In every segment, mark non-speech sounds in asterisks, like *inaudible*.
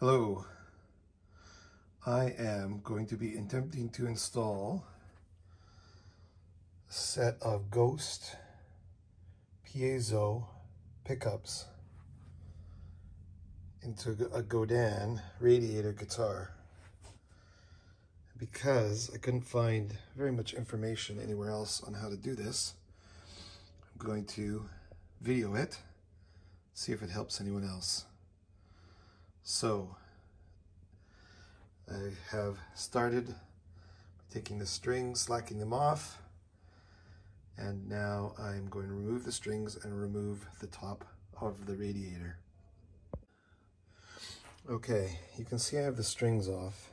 Hello. I am going to be attempting to install a set of Ghost piezo pickups into a Godin radiator guitar. Because I couldn't find very much information anywhere else on how to do this, I'm going to video it, see if it helps anyone else. So, I have started taking the strings, slacking them off, and now I'm going to remove the strings and remove the top of the radiator. Okay, you can see I have the strings off.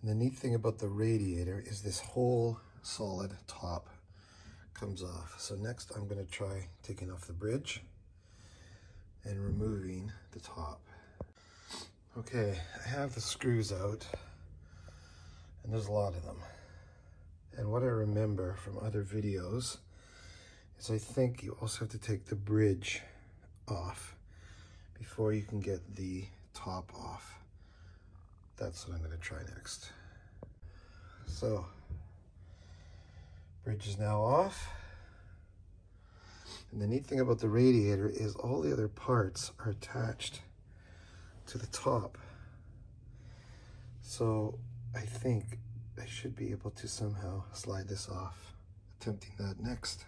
And the neat thing about the radiator is this whole solid top comes off. So next I'm going to try taking off the bridge and removing the top. Okay, I have the screws out and there's a lot of them. And what I remember from other videos is I think you also have to take the bridge off before you can get the top off. That's what I'm going to try next. So, bridge is now off. And the neat thing about the radiator is all the other parts are attached to the top. So I think I should be able to somehow slide this off, attempting that next.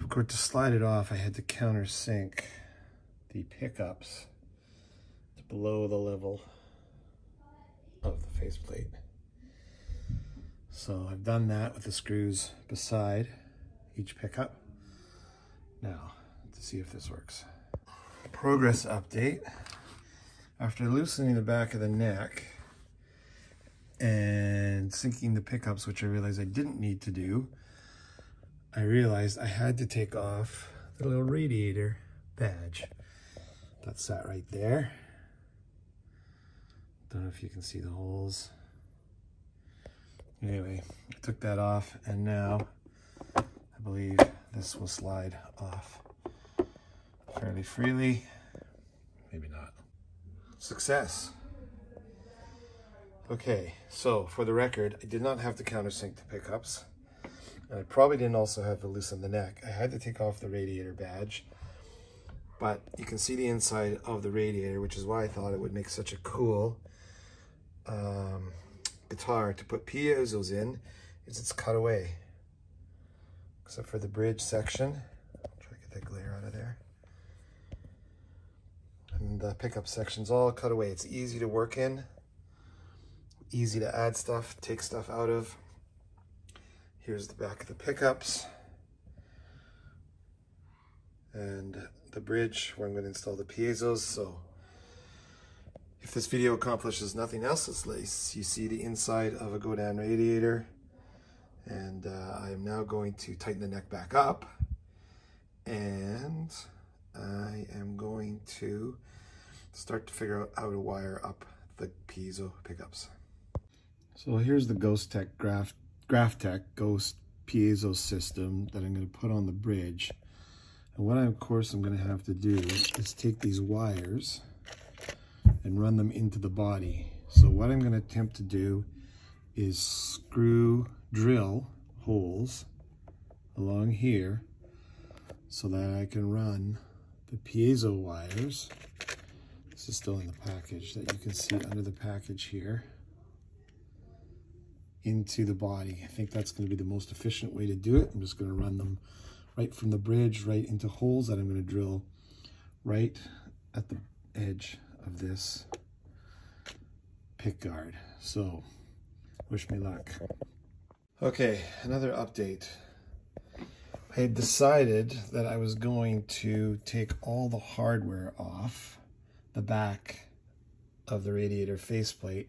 Of course, to slide it off, I had to countersink the pickups to below the level of the faceplate. So I've done that with the screws beside each pickup. Now, to see if this works. Progress update. After loosening the back of the neck and sinking the pickups, which I realized I didn't need to do, I realized I had to take off the little radiator badge. That sat right there. Don't know if you can see the holes. Anyway, I took that off and now I believe this will slide off fairly freely. Maybe not. Success. Okay, so for the record, I did not have to countersink the pickups. And I probably didn't also have to loosen the neck. I had to take off the radiator badge. But you can see the inside of the radiator, which is why I thought it would make such a cool um, guitar to put piezos in, is it's cut away. Except for the bridge section. I'll try to get that glare out of there. And the pickup section's all cut away. It's easy to work in, easy to add stuff, take stuff out of. Here's the back of the pickups. And the bridge where I'm going to install the piezos. So if this video accomplishes nothing else, at least you see the inside of a Godin radiator. And uh, I am now going to tighten the neck back up. And I am going to start to figure out how to wire up the piezo pickups. So here's the Ghost Tech Graph, Graph Tech Ghost piezo system that I'm going to put on the bridge. And what I, of course I'm going to have to do is take these wires and run them into the body. So what I'm going to attempt to do is screw drill holes along here so that I can run the piezo wires. Is still in the package that you can see under the package here into the body. I think that's going to be the most efficient way to do it. I'm just going to run them right from the bridge right into holes that I'm going to drill right at the edge of this pick guard. So wish me luck. Okay, another update. I had decided that I was going to take all the hardware off the back of the radiator faceplate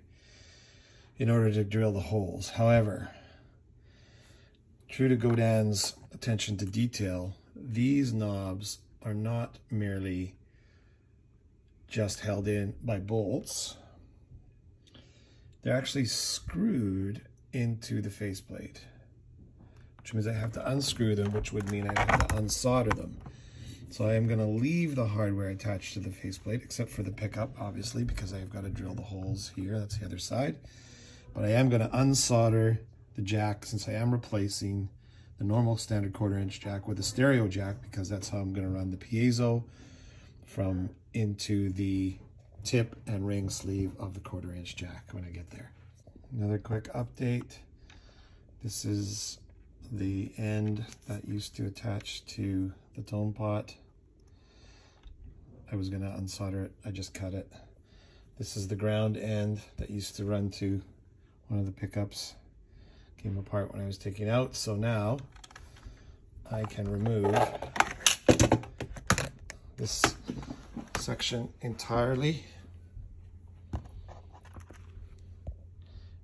in order to drill the holes. However, true to Godin's attention to detail, these knobs are not merely just held in by bolts. They're actually screwed into the faceplate, which means I have to unscrew them, which would mean I have to unsolder them. So I am going to leave the hardware attached to the faceplate, except for the pickup, obviously, because I've got to drill the holes here. That's the other side. But I am going to unsolder the jack since I am replacing the normal standard quarter inch jack with a stereo jack because that's how I'm going to run the piezo from into the tip and ring sleeve of the quarter inch jack when I get there. Another quick update. This is the end that used to attach to the tone pot. I was to unsolder it. I just cut it. This is the ground end that used to run to one of the pickups. Came apart when I was taking out. So now I can remove this section entirely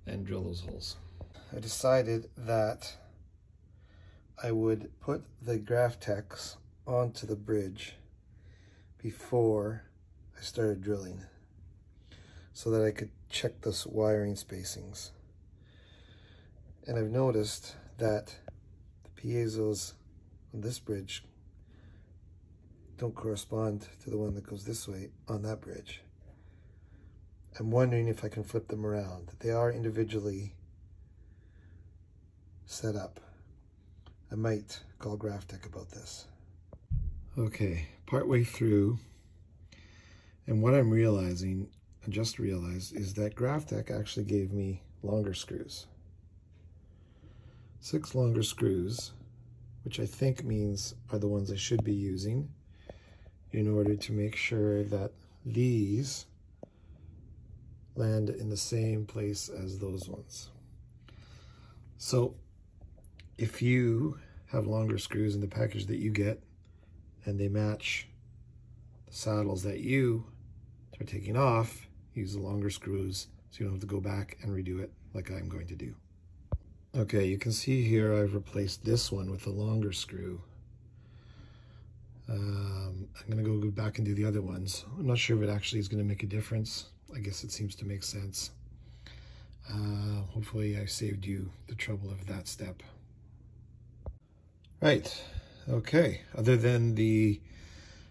and drill those holes. I decided that I would put the Graph Techs onto the bridge before I started drilling so that I could check those wiring spacings. And I've noticed that the piezos on this bridge don't correspond to the one that goes this way on that bridge. I'm wondering if I can flip them around. They are individually set up. I might call Graph Tech about this. Okay, partway through, and what I'm realizing, I just realized, is that Graph Tech actually gave me longer screws. Six longer screws, which I think means are the ones I should be using in order to make sure that these land in the same place as those ones. So if you have longer screws in the package that you get and they match the saddles that you are taking off, use the longer screws so you don't have to go back and redo it like I'm going to do. Okay, you can see here I've replaced this one with a longer screw. Um, I'm going to go back and do the other ones. I'm not sure if it actually is going to make a difference. I guess it seems to make sense. Uh, hopefully I saved you the trouble of that step. Right, okay. Other than the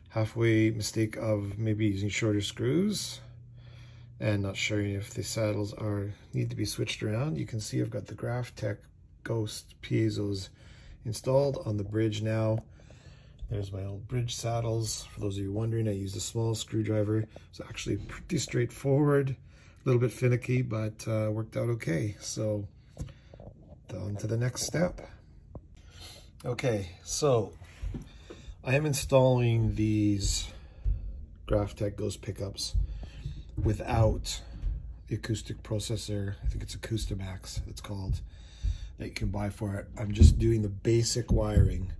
halfway mistake of maybe using shorter screws and not sure if the saddles are need to be switched around, you can see I've got the Graph Tech Ghost piezos installed on the bridge now. There's my old bridge saddles. For those of you wondering, I used a small screwdriver. It's actually pretty straightforward, a little bit finicky, but uh, worked out okay. So on to the next step. Okay, so I am installing these Graph Tech Ghost pickups without the acoustic processor. I think it's Acoustimax, it's called, that you can buy for it. I'm just doing the basic wiring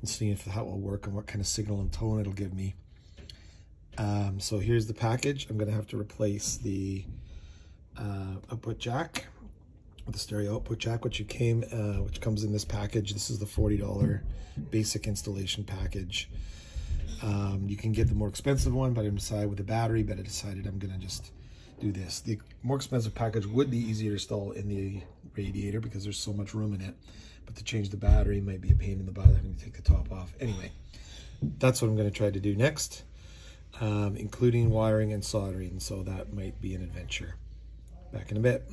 and seeing if that will work and what kind of signal and tone it'll give me. Um, so here's the package. I'm gonna have to replace the uh, output jack the stereo output jack, which you came, uh, which comes in this package. This is the $40 basic installation package. Um, you can get the more expensive one, but I decided with the battery, but I decided I'm gonna just do this. The more expensive package would be easier to install in the radiator because there's so much room in it, but to change the battery might be a pain in the butt having to take the top off. Anyway, that's what I'm gonna try to do next, um, including wiring and soldering, so that might be an adventure. Back in a bit.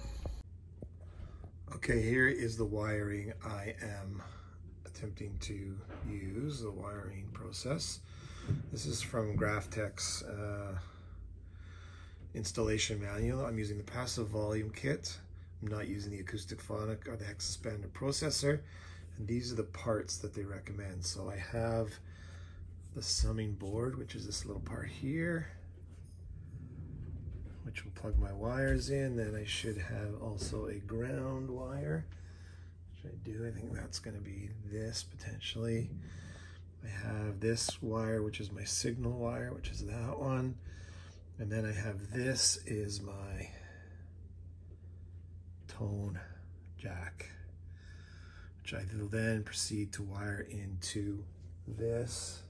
Okay, here is the wiring I am attempting to use, the wiring process. This is from Graph Tech's uh, installation manual. I'm using the passive volume kit. I'm not using the Acoustiphonic or the Hexaspander processor. And these are the parts that they recommend. So I have the summing board, which is this little part here which will plug my wires in. Then I should have also a ground wire, which I do. I think that's going to be this potentially. I have this wire, which is my signal wire, which is that one. And then I have this is my tone jack, which I will then proceed to wire into this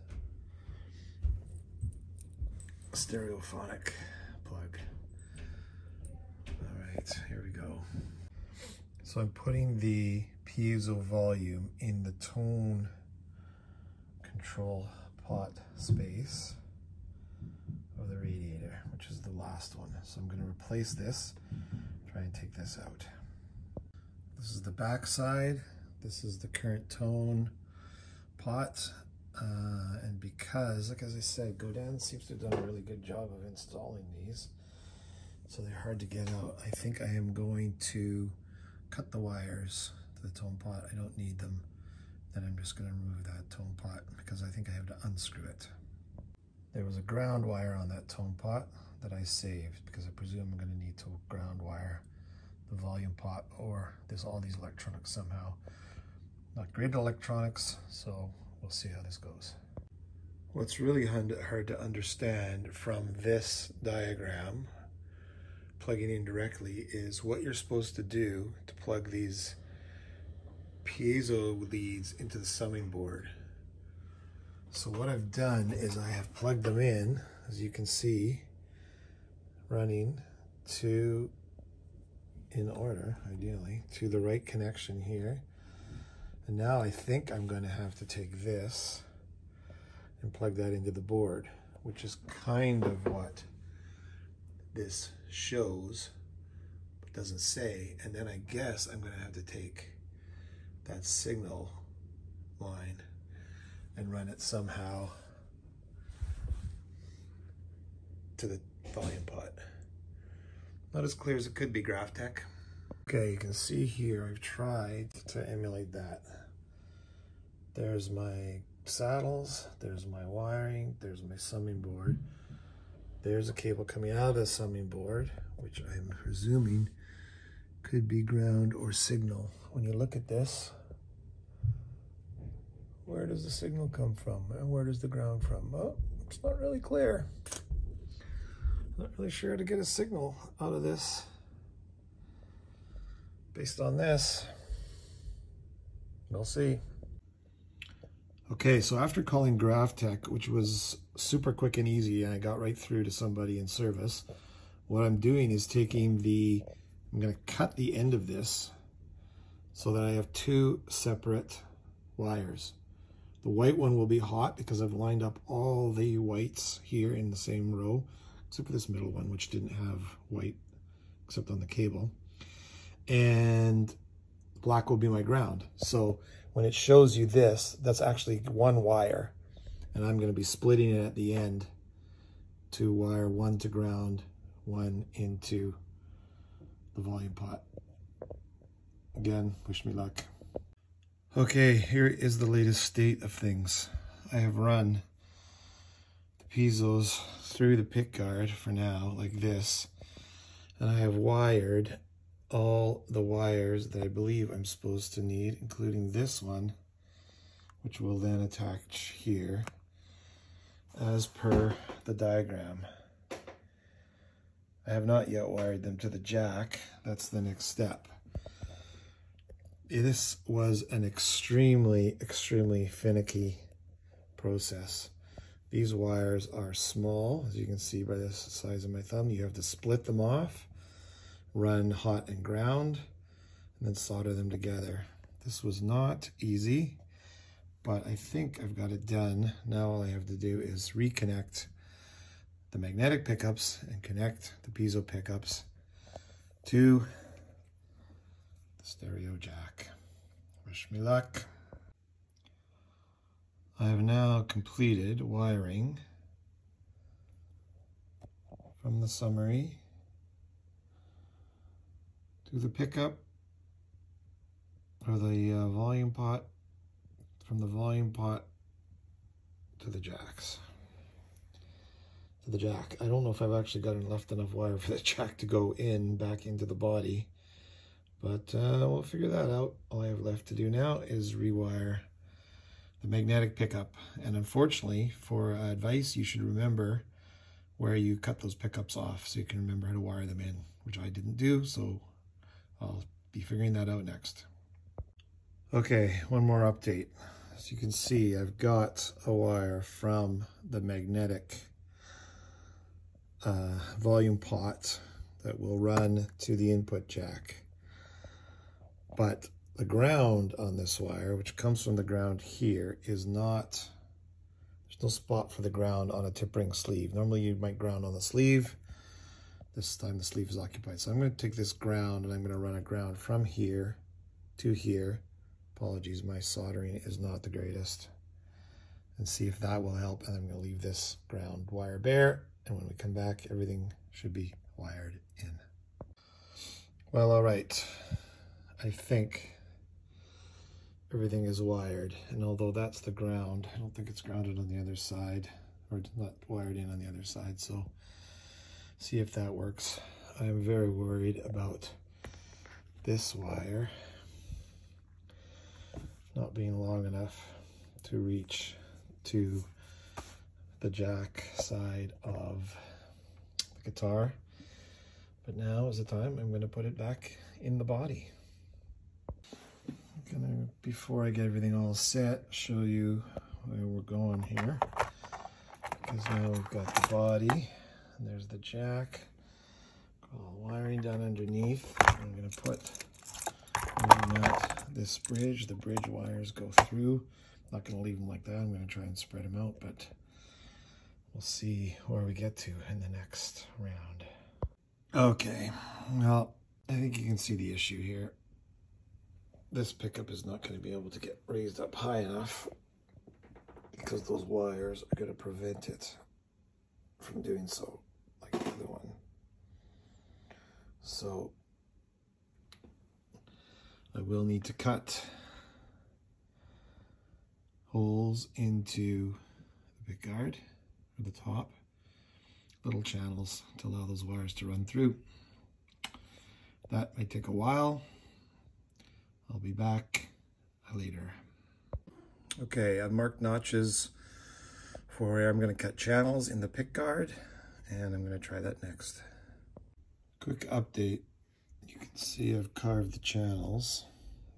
stereophonic plug right, here we go. So I'm putting the piezo volume in the tone control pot space of the radiator, which is the last one. So I'm going to replace this, try and take this out. This is the back side. This is the current tone pot. Uh, and because, like as I said, Godin seems to have done a really good job of installing these. So they're hard to get out. I think I am going to cut the wires to the tone pot. I don't need them. Then I'm just going to remove that tone pot because I think I have to unscrew it. There was a ground wire on that tone pot that I saved because I presume I'm going to need to ground wire the volume pot or there's all these electronics somehow. Not great electronics, so we'll see how this goes. What's really hard to understand from this diagram, plugging in directly, is what you're supposed to do to plug these piezo leads into the summing board. So what I've done is I have plugged them in, as you can see, running to, in order, ideally, to the right connection here. And now I think I'm going to have to take this and plug that into the board, which is kind of what this shows, but doesn't say. And then I guess I'm to have to take that signal line and run it somehow to the volume pot. Not as clear as it could be, Graph Tech. Okay, you can see here I've tried to emulate that. There's my saddles, there's my wiring, there's my summing board. There's a cable coming out of the summing board, which I'm presuming could be ground or signal. When you look at this, where does the signal come from and where does the ground from? Oh, it's not really clear. Not really sure how to get a signal out of this based on this. We'll see. Okay, so after calling Graph Tech, which was super quick and easy, and I got right through to somebody in service, what I'm doing is taking the, I'm going to cut the end of this so that I have two separate wires. The white one will be hot because I've lined up all the whites here in the same row, except for this middle one, which didn't have white except on the cable. And black will be my ground. So when it shows you this, that's actually one wire. And I'm going to be splitting it at the end to wire one to ground, one into the volume pot. Again, wish me luck. Okay, here is the latest state of things. I have run the piezos through the pick guard for now, like this, and I have wired all the wires that I believe I'm supposed to need, including this one, which will then attach here, as per the diagram. I have not yet wired them to the jack. That's the next step this was an extremely, extremely finicky process. These wires are small, as you can see by the size of my thumb. You have to split them off, run hot and ground, and then solder them together. This was not easy, but I think I've got it done. Now all I have to do is reconnect the magnetic pickups and connect the piezo pickups to the stereo jack. Wish me luck. I have now completed wiring from the summary to the pickup or the uh, volume pot from the volume pot to the jacks to the jack I don't know if I've actually gotten left enough wire *laughs* for the jack to go in back into the body but uh, we'll figure that out. All I have left to do now is rewire the magnetic pickup. And unfortunately, for advice, you should remember where you cut those pickups off so you can remember how to wire them in, which I didn't do, so I'll be figuring that out next. Okay, one more update. As you can see, I've got a wire from the magnetic uh, volume pot that will run to the input jack. But the ground on this wire, which comes from the ground here, is not There's no spot for the ground on a tip ring sleeve. Normally you might ground on the sleeve. This time the sleeve is occupied. So I'm going to take this ground and I'm going to run a ground from here to here. Apologies, my soldering is not the greatest. And see if that will help. And I'm going to leave this ground wire bare. And when we come back, everything should be wired in. Well, all right. I think everything is wired. And although that's the ground, I don't think it's grounded on the other side or not wired in on the other side. So see if that works. I'm very worried about this wire not being long enough to reach to the jack side of the guitar. But now is the time I'm going to put it back in the body. I'm gonna, before I get everything all set, show you where we're going here. Because now we've got the body, and there's the jack. Wiring done underneath. I'm gonna put this bridge. The bridge wires go through. I'm not gonna leave them like that. I'm gonna try and spread them out, but we'll see where we get to in the next round. Okay, well, I think you can see the issue here. This pickup is not going to be able to get raised up high enough because those wires are going to prevent it from doing so, like the other one. So I will need to cut holes into the pickguard or the top, little channels to allow those wires to run through. That may take a while. I'll be back later. Okay, I've marked notches for where I'm going to cut channels in the pick guard, and I'm going to try that next. Quick update. You can see I've carved the channels.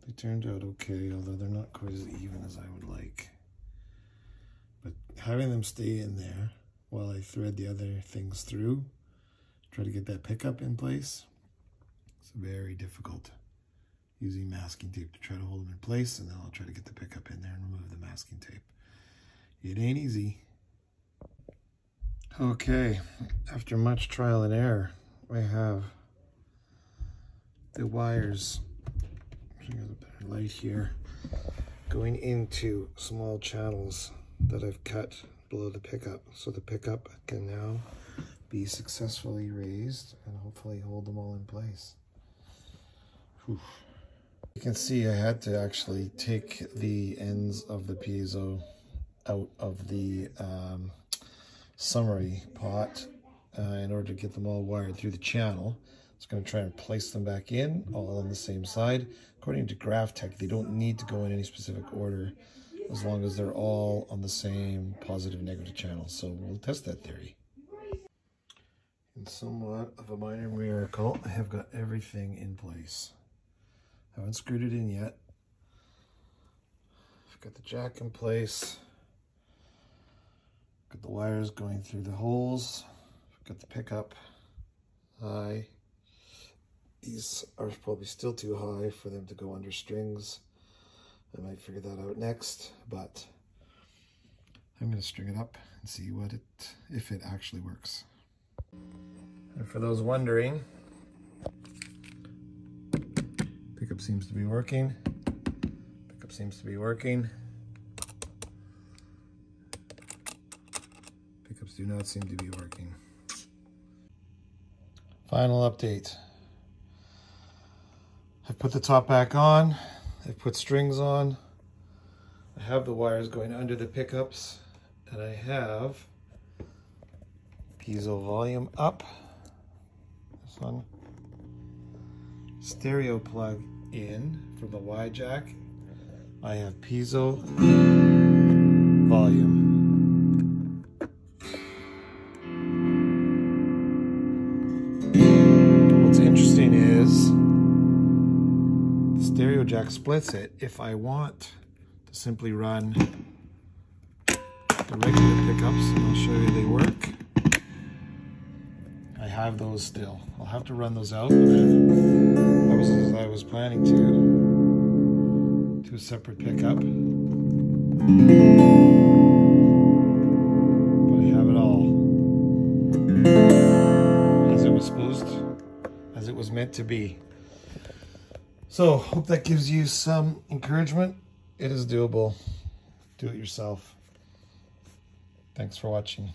They turned out okay, although they're not quite as even as I would like. But having them stay in there while I thread the other things through, try to get that pickup in place, it's very difficult using masking tape to try to hold them in place, and then I'll try to get the pickup in there and remove the masking tape. It ain't easy. Okay, after much trial and error, I have the wires, a better light here, going into small channels that I've cut below the pickup. So the pickup can now be successfully raised and hopefully hold them all in place. Whew. You can see I had to actually take the ends of the piezo out of the um, summary pot uh, in order to get them all wired through the channel. It's going to try and place them back in, all on the same side. According to GraphTech, they don't need to go in any specific order as long as they're all on the same positive negative channel. So we'll test that theory. In somewhat of a minor miracle, I have got everything in place. Haven't screwed it in yet. I've got the jack in place. Got the wires going through the holes. Got the pickup high. These are probably still too high for them to go under strings. I might figure that out next, but I'm going to string it up and see what it, if it actually works. And for those wondering, Pickup seems to be working. Pickup seems to be working. Pickups do not seem to be working. Final update. I've put the top back on. I've put strings on. I have the wires going under the pickups. And I have piezo volume up. This one. Stereo plug in from the Y jack, I have piezo volume. stereo jack splits it if I want to simply run the regular pickups and I'll show you they work. I have those still. I'll have to run those out, but that was as I was planning to. to a separate pickup. But I have it all. As it was supposed, as it was meant to be. So, hope that gives you some encouragement. It is doable. Do it yourself. Thanks for watching.